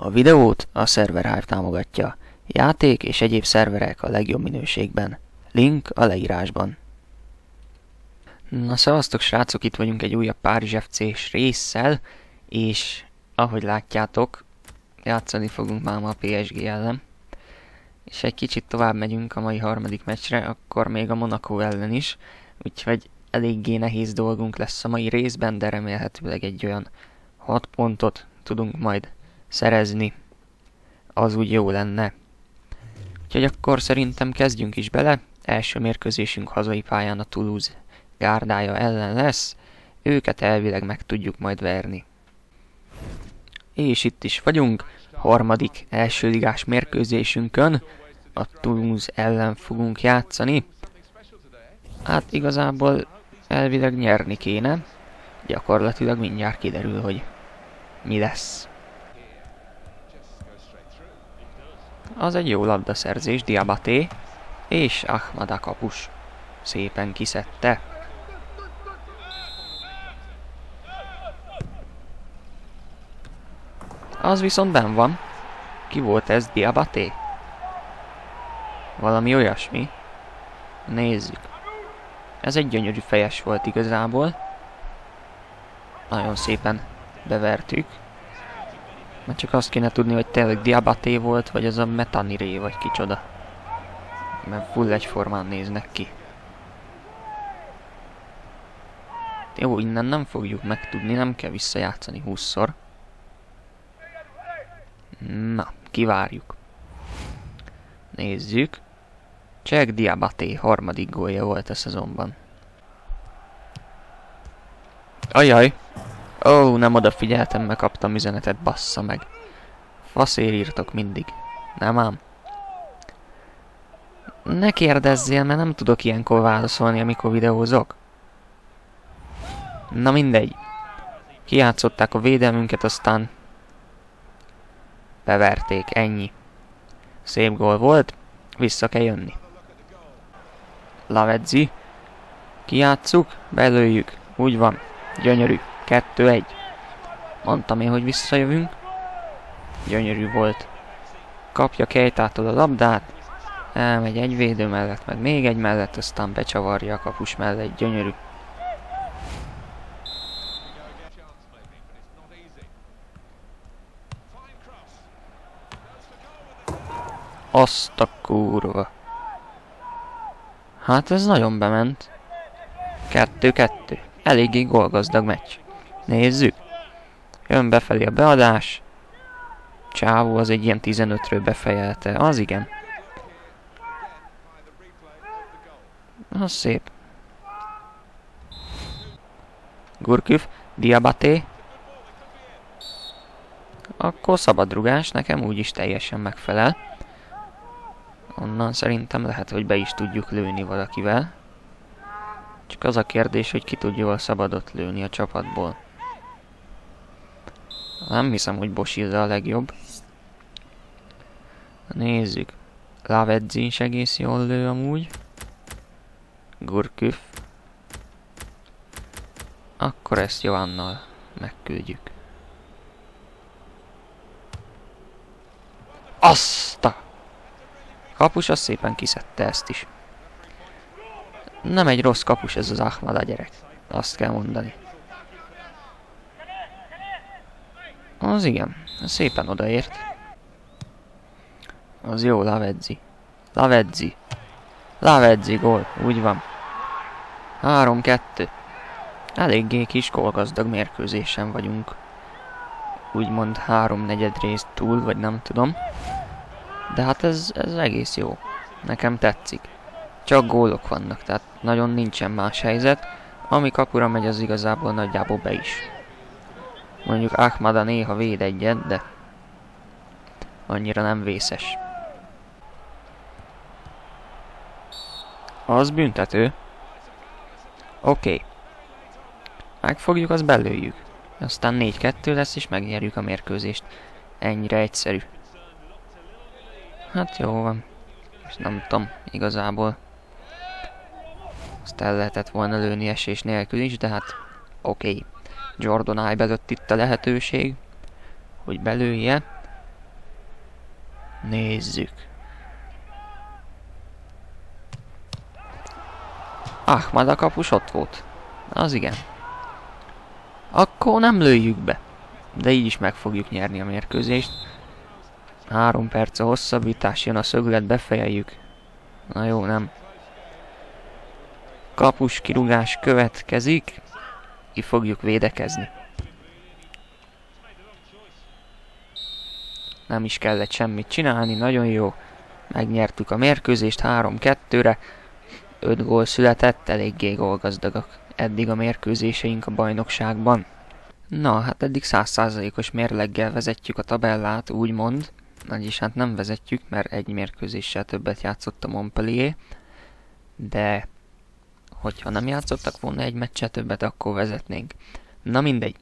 A videót a Server támogatja. Játék és egyéb szerverek a legjobb minőségben. Link a leírásban. Na szevasztok srácok, itt vagyunk egy újabb Párizs FC-s résszel, és ahogy látjátok, játszani fogunk már a PSG ellen. És egy kicsit tovább megyünk a mai harmadik meccsre, akkor még a Monaco ellen is, úgyhogy eléggé nehéz dolgunk lesz a mai részben, de remélhetőleg egy olyan 6 pontot tudunk majd szerezni. Az úgy jó lenne. Úgyhogy akkor szerintem kezdjünk is bele. Első mérkőzésünk hazai pályán a Toulouse gárdája ellen lesz. Őket elvileg meg tudjuk majd verni. És itt is vagyunk, harmadik elsőligás mérkőzésünkön. A Toulouse ellen fogunk játszani. Hát igazából elvileg nyerni kéne. Gyakorlatilag mindjárt kiderül, hogy mi lesz. Az egy jó labdaszerzés, Diabaté, és Ahmad kapus szépen kiszedte. Az viszont ben van. Ki volt ez, Diabaté? Valami olyasmi. Nézzük. Ez egy gyönyörű fejes volt igazából. Nagyon szépen bevertük. Mert csak azt kéne tudni, hogy tényleg Diabaté volt, vagy az a Metaniré, vagy kicsoda. Mert full egyformán néznek ki. Jó, innen nem fogjuk megtudni, nem kell visszajátszani 20-szor. Na, kivárjuk. Nézzük. Csek Diabaté harmadik gólja volt a szezonban. Ajaj! Ó, oh, nem odafigyeltem, meg kaptam üzenetet, bassza meg. Faszér írtok mindig. Nem ám? Ne kérdezzél, mert nem tudok ilyenkor válaszolni, amikor videózok. Na mindegy. Kiátszották a védelmünket, aztán beverték, ennyi. Szép gól volt, vissza kell jönni. Lavedzi. Kiátszuk, belőjük. Úgy van. Gyönyörű. Kettő egy. Mondtam én, hogy visszajövünk. Gyönyörű volt. Kapja Kejtától a labdát. Elmegy egy védő mellett, meg még egy mellett, aztán becsavarja a kapus mellett. Gyönyörű. Azt a kurva. Hát ez nagyon bement. Kettő-kettő. Eléggé gólgazdag meccs. Nézzük. Jön befelé a beadás. Csávó az egy ilyen 15-ről befejelte. Az igen. Az szép. Gurküv, Diabaté. Akkor szabadrugás, nekem úgyis teljesen megfelel. Onnan szerintem lehet, hogy be is tudjuk lőni valakivel. Csak az a kérdés, hogy ki tud jól szabadot lőni a csapatból. Nem hiszem, hogy Bosilda a legjobb. Nézzük. Lavedzi is egész jól lő amúgy. Gurküf. Akkor ezt Johannal megküldjük. Azt. Kapus az szépen kiszedte ezt is. Nem egy rossz kapus ez az Ahmad a gyerek. Azt kell mondani. Az igen, szépen odaért. Az jó, Lavedzi. Lavedzi. Lavedzi gól, úgy van. 3-2. Eléggé kis gazdag mérkőzésen vagyunk. Úgymond három negyed részt túl, vagy nem tudom. De hát ez, ez egész jó. Nekem tetszik. Csak gólok vannak, tehát nagyon nincsen más helyzet. Ami kapura megy, az igazából nagyjából be is. Mondjuk Ahmada néha véd egyet, de annyira nem vészes. Az büntető. Oké. Okay. Megfogjuk, az belőjük. Aztán 4-2 lesz, és megnyerjük a mérkőzést. Ennyire egyszerű. Hát jó van. És nem tudom, igazából. Azt el lehetett volna lőni esés nélkül is, de hát oké. Okay. Jordan Ibe itt a lehetőség, hogy belője. Nézzük. Ahmad a kapus ott volt. Az igen. Akkor nem lőjük be. De így is meg fogjuk nyerni a mérkőzést. Három perc a hosszabbítás, jön a szöglet, befejeljük. Na jó, nem. Kapus kirúgás következik. Ki fogjuk védekezni. Nem is kellett semmit csinálni, nagyon jó. Megnyertük a mérkőzést 3-2-re. 5 gól született, eléggé gólgazdagak eddig a mérkőzéseink a bajnokságban. Na, hát eddig 100%-os mérleggel vezetjük a tabellát, úgymond. Vagyis hát nem vezetjük, mert egy mérkőzéssel többet játszott a Montpellier. De hogyha nem játszottak volna egy meccset többet, akkor vezetnénk. Na mindegy.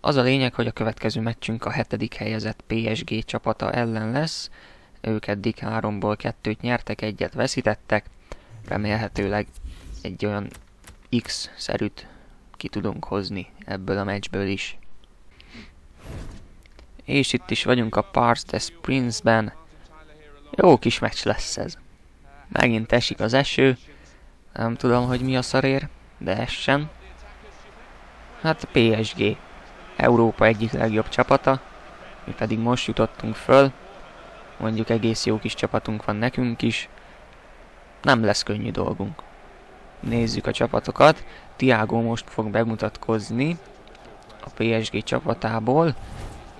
Az a lényeg, hogy a következő meccsünk a hetedik helyezett PSG csapata ellen lesz. Ők eddig háromból kettőt nyertek, egyet veszítettek. Remélhetőleg egy olyan X-szerűt ki tudunk hozni ebből a meccsből is. És itt is vagyunk a Pars des Prince-ben. Jó kis meccs lesz ez. Megint esik az eső. Nem tudom, hogy mi a szarér, de essen. Hát a PSG. Európa egyik legjobb csapata. Mi pedig most jutottunk föl. Mondjuk egész jó kis csapatunk van nekünk is. Nem lesz könnyű dolgunk. Nézzük a csapatokat. Tiago most fog bemutatkozni a PSG csapatából.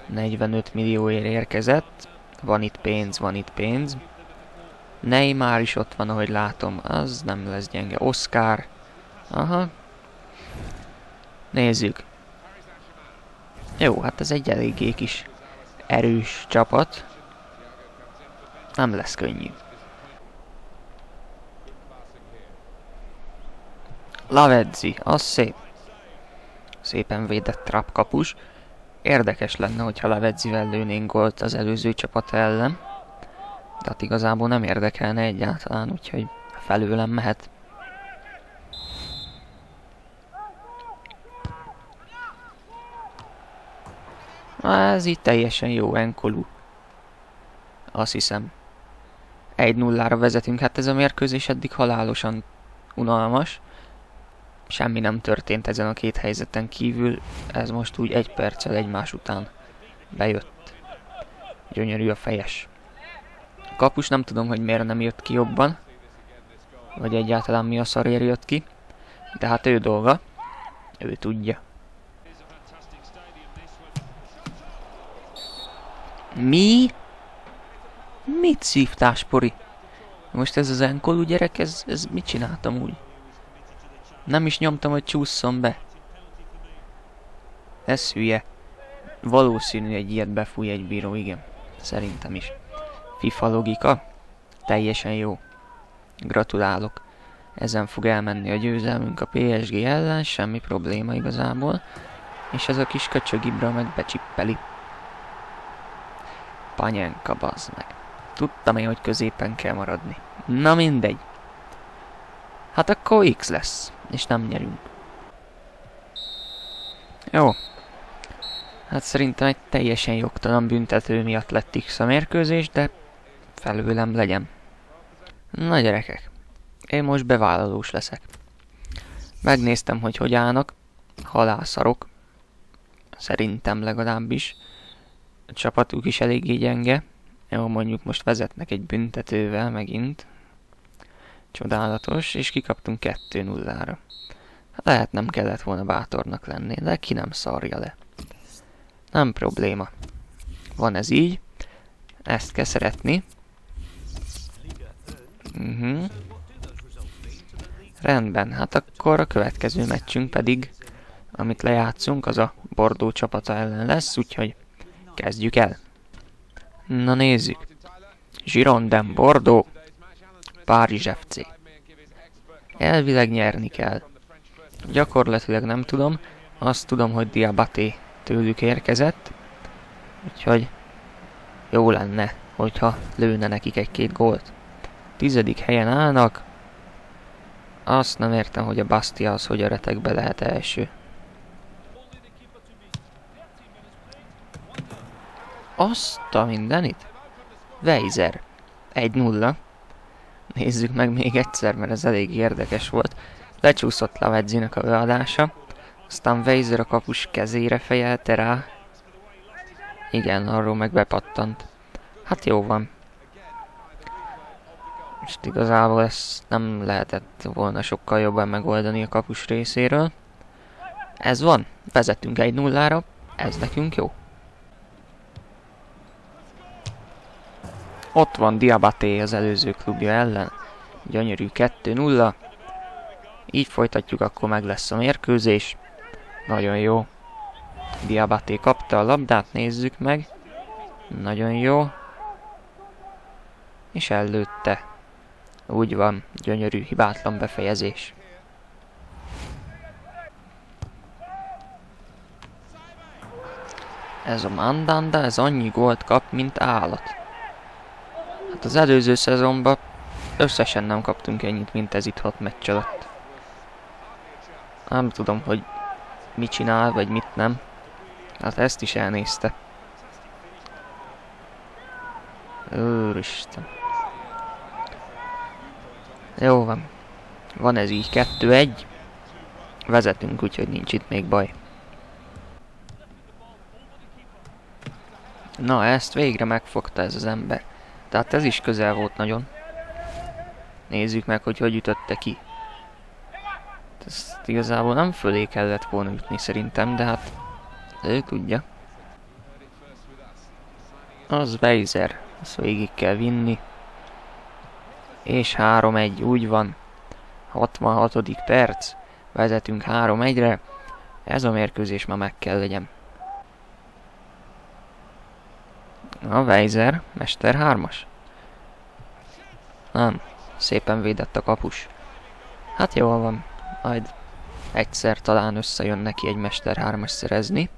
45 millióért érkezett. Van itt pénz, van itt pénz. Neymar is ott van, ahogy látom. Az nem lesz gyenge. Oscar. Aha. Nézzük. Jó, hát ez egy eléggé kis erős csapat. Nem lesz könnyű. Lavedzi, az szép. Szépen védett trapkapus. Érdekes lenne, hogyha Lavedzivel lőnénk gólt az előző csapat ellen. De igazából nem érdekelne egyáltalán, úgyhogy felőlem mehet. Ez így teljesen jó, Enkolu. Azt hiszem. 1-0-ra vezetünk, hát ez a mérkőzés eddig halálosan unalmas semmi nem történt ezen a két helyzeten kívül, ez most úgy egy perccel egymás után bejött. Gyönyörű a fejes. Kapus nem tudom, hogy miért nem jött ki jobban, vagy egyáltalán mi a szarér jött ki, de hát ő dolga, ő tudja. Mi? Mit szívtál, Pori? Most ez az enkolú gyerek, ez, ez mit csináltam úgy? Nem is nyomtam, hogy csúszson be. Ez hülye. Valószínű egy ilyet befúj egy bíró, igen. Szerintem is. FIFA logika. Teljesen jó. Gratulálok. Ezen fog elmenni a győzelmünk a PSG ellen, semmi probléma igazából. És ez a kis köcsög Ibra meg becsippeli. Panyenka, bazd meg. Tudtam én, hogy középen kell maradni. Na mindegy. Hát akkor X lesz, és nem nyerünk. Jó. Hát szerintem egy teljesen jogtalan büntető miatt lett X a mérkőzés, de felőlem legyen. Na gyerekek, én most bevállalós leszek. Megnéztem, hogy hogy állnak. Halászarok. Szerintem legalábbis. A csapatuk is eléggé gyenge. Jó, mondjuk most vezetnek egy büntetővel megint. Csodálatos, és kikaptunk 2-0-ra. Hát lehet nem kellett volna bátornak lenni, de ki nem szarja le. Nem probléma. Van ez így. Ezt kell szeretni. Uh mhm. -huh. Rendben, hát akkor a következő meccsünk pedig, amit lejátszunk, az a Bordó csapata ellen lesz, úgyhogy kezdjük el. Na nézzük. Girondin Bordeaux Párizs FC. Elvileg nyerni kell. Gyakorlatilag nem tudom. Azt tudom, hogy Diabaté tőlük érkezett. Úgyhogy jó lenne, hogyha lőne nekik egy-két gólt. Tizedik helyen állnak. Azt nem értem, hogy a Bastia az hogy a retekbe lehet első. Azt a mindenit? Weiser. 1-0. Nézzük meg még egyszer, mert ez elég érdekes volt. Lecsúszott Lavedzinek a beadása. Aztán Weiser a kapus kezére fejelte rá. Igen, arról meg bepattant. Hát jó van. Most igazából ezt nem lehetett volna sokkal jobban megoldani a kapus részéről. Ez van, vezetünk egy nullára, ez nekünk jó. Ott van Diabaté az előző klubja ellen. Gyönyörű 2-0. Így folytatjuk, akkor meg lesz a mérkőzés. Nagyon jó. Diabaté kapta a labdát, nézzük meg. Nagyon jó. És ellőtte. Úgy van, gyönyörű, hibátlan befejezés. Ez a Mandanda, ez annyi gólt kap, mint állat. Hát az előző szezonban összesen nem kaptunk ennyit, mint ez itt hat meccs alatt. Nem tudom, hogy mit csinál, vagy mit nem. Hát ezt is elnézte. Úristen. Jó van. Van ez így 2-1. Vezetünk, úgyhogy nincs itt még baj. Na, ezt végre megfogta ez az ember. Tehát ez is közel volt nagyon. Nézzük meg, hogy hogy ütötte ki. Ezt igazából nem fölé kellett volna ütni szerintem, de hát ő tudja. Az Weiser. Azt végig kell vinni. És 3-1, úgy van. 66. perc. Vezetünk 3-1-re. Ez a mérkőzés ma meg kell legyen. A Weiser, Mester 3-as. Nem, szépen védett a kapus. Hát jól van, majd egyszer talán összejön neki egy Mester 3-as szerezni.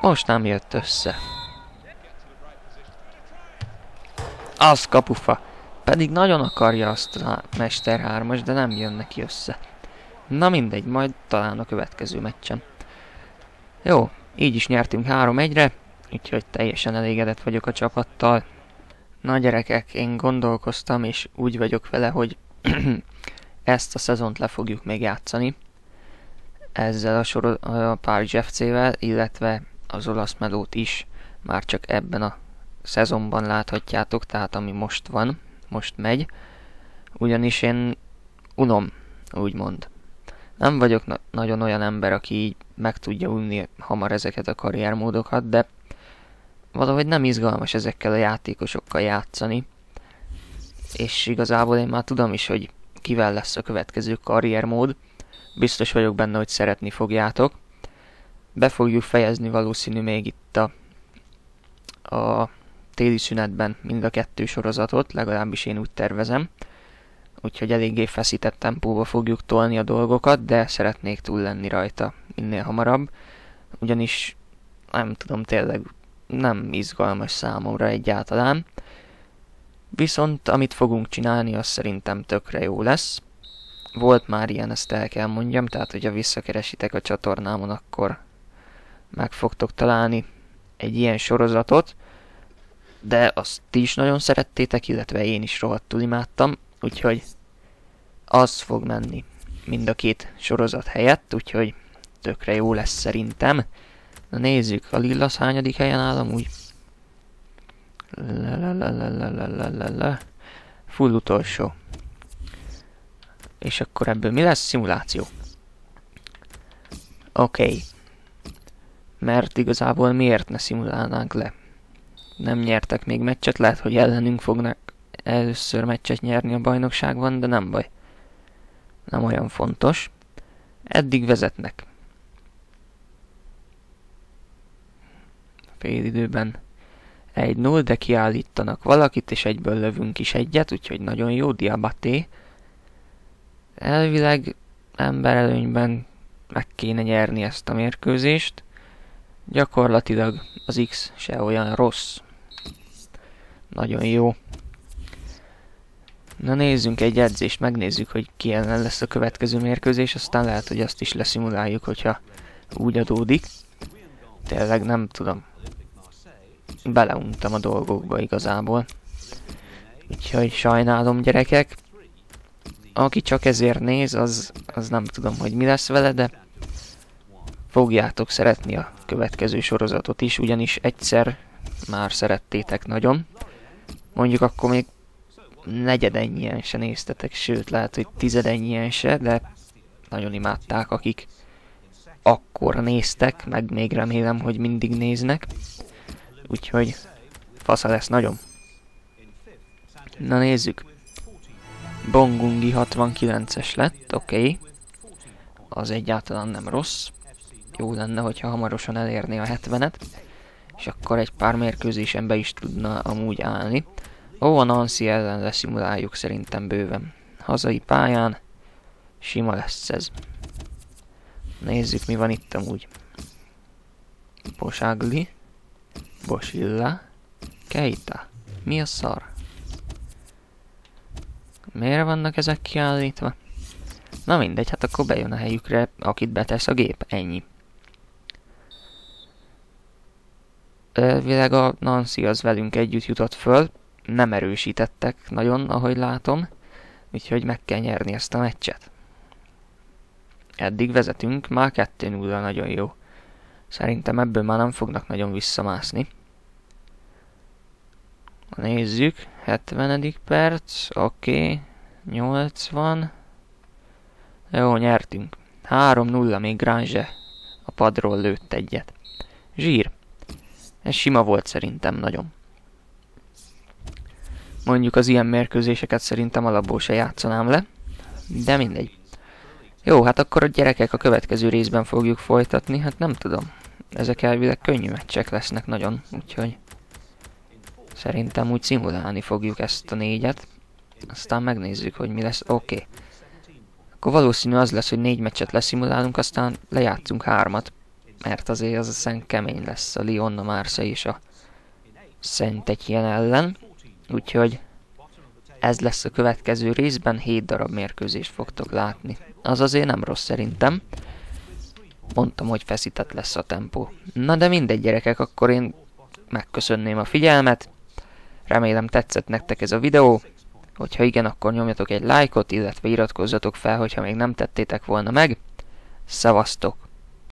Most nem jött össze. Az kapufa. Pedig nagyon akarja azt a Mester 3-as, de nem jön neki össze. Na mindegy, majd talán a következő meccsen. Jó, így is nyertünk 3-1-re, úgyhogy teljesen elégedett vagyok a csapattal. Na gyerekek, én gondolkoztam, és úgy vagyok vele, hogy ezt a szezont le fogjuk még játszani. Ezzel a, sor a Paris FC-vel, illetve az olasz melót is már csak ebben a szezonban láthatjátok, tehát ami most van, most megy. Ugyanis én unom, úgymond. Nem vagyok na- nagyon olyan ember, aki így meg tudja unni hamar ezeket a karriermódokat, de valahogy nem izgalmas ezekkel a játékosokkal játszani. És igazából én már tudom is, hogy kivel lesz a következő karriermód. Biztos vagyok benne, hogy szeretni fogjátok. Be fogjuk fejezni valószínű még itt a, a téli szünetben mind a kettő sorozatot, legalábbis én úgy tervezem. Úgyhogy eléggé feszített tempóba fogjuk tolni a dolgokat, de szeretnék túl lenni rajta minél hamarabb. Ugyanis nem tudom, tényleg nem izgalmas számomra egyáltalán. Viszont amit fogunk csinálni, az szerintem tökre jó lesz. Volt már ilyen, ezt el kell mondjam, tehát hogyha visszakeresitek a csatornámon, akkor meg fogtok találni egy ilyen sorozatot, de azt ti is nagyon szerettétek, illetve én is rohadtul imádtam, úgyhogy az fog menni mind a két sorozat helyett, úgyhogy tökre jó lesz szerintem. Na nézzük, a Lillas hányadik helyen áll amúgy? Full utolsó. És akkor ebből mi lesz? Szimuláció. Oké. Okay. Mert igazából miért ne szimulálnánk le? Nem nyertek még meccset, lehet, hogy ellenünk fognak először meccset nyerni a bajnokságban, de nem baj. Nem olyan fontos. Eddig vezetnek. Fél időben 1-0, de kiállítanak valakit, és egyből lövünk is egyet, úgyhogy nagyon jó, Diabaté. Elvileg emberelőnyben meg kéne nyerni ezt a mérkőzést. Gyakorlatilag az X se olyan rossz. Nagyon jó. Na nézzünk egy edzést, megnézzük, hogy ki ellen lesz a következő mérkőzés, aztán lehet, hogy azt is leszimuláljuk, hogyha úgy adódik. Tényleg nem tudom. beleuntam a dolgokba igazából. Úgyhogy sajnálom gyerekek. Aki csak ezért néz, az, az nem tudom, hogy mi lesz vele, de fogjátok szeretni a következő sorozatot is, ugyanis egyszer már szerettétek nagyon. Mondjuk akkor még negyedennyien se néztetek, sőt lehet, hogy tizedennyien se, de nagyon imádták, akik akkor néztek, meg még remélem, hogy mindig néznek. Úgyhogy fasza lesz nagyon. Na nézzük. Bongungi 69-es lett, oké. Okay. Az egyáltalán nem rossz. Jó lenne, hogyha hamarosan elérné a 70-et. És akkor egy pár mérkőzésen be is tudna amúgy állni. Ó, a Nancy ellen leszimuláljuk szerintem bőven. Hazai pályán. Sima lesz ez. Nézzük, mi van itt amúgy. Posagli. Bosilla. Keita. Mi a szar? Miért vannak ezek kiállítva? Na mindegy, hát akkor bejön a helyükre, akit betesz a gép. Ennyi. Elvileg a Nancy az velünk együtt jutott föl. Nem erősítettek nagyon, ahogy látom. Úgyhogy meg kell nyerni ezt a meccset. Eddig vezetünk, már 2 0 nagyon jó. Szerintem ebből már nem fognak nagyon visszamászni. Nézzük, 70. perc, oké, okay. 80. Jó, nyertünk. 3-0, még Grange a padról lőtt egyet. Zsír. Ez sima volt szerintem nagyon. Mondjuk az ilyen mérkőzéseket szerintem alapból se játszanám le, de mindegy. Jó, hát akkor a gyerekek a következő részben fogjuk folytatni, hát nem tudom. Ezek elvileg könnyű meccsek lesznek nagyon, úgyhogy szerintem úgy szimulálni fogjuk ezt a négyet. Aztán megnézzük, hogy mi lesz. Oké. Okay. Akkor valószínű az lesz, hogy négy meccset leszimulálunk, aztán lejátszunk hármat. Mert azért az aztán kemény lesz a Lyon, a Marseille és a Szent ilyen ellen. Úgyhogy ez lesz a következő részben, 7 darab mérkőzést fogtok látni. Az azért nem rossz szerintem. Mondtam, hogy feszített lesz a tempó. Na de mindegy gyerekek, akkor én megköszönném a figyelmet. Remélem tetszett nektek ez a videó. Hogyha igen, akkor nyomjatok egy lájkot, illetve iratkozzatok fel, hogyha még nem tettétek volna meg. Szevasztok!